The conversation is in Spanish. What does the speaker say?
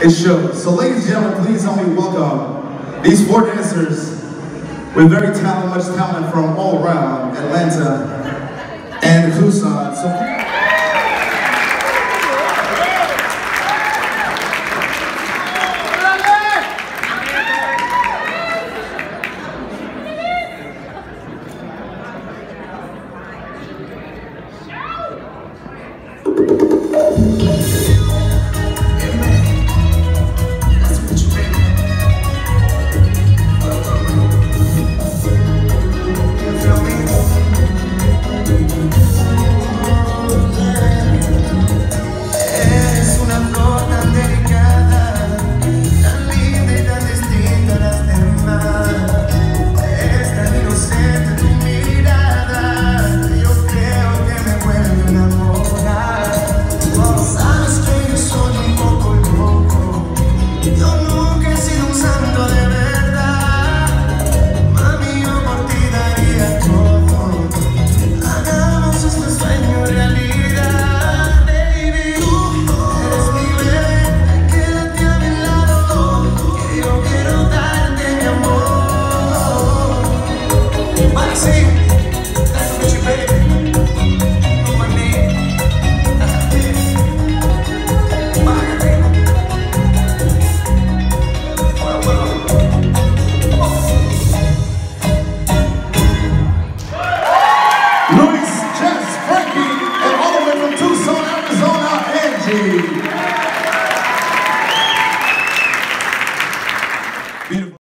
So ladies and gentlemen, please help me welcome these four dancers with very talented, much talent from all around Atlanta and Tucson. So Yo nunca he sido un santo de verdad, mami yo por ti daría chojo. Hagamos este sueño realidad, baby. Tú eres mi vez, quédate a mi lado todo. Yo quiero darte mi amor. Rossi.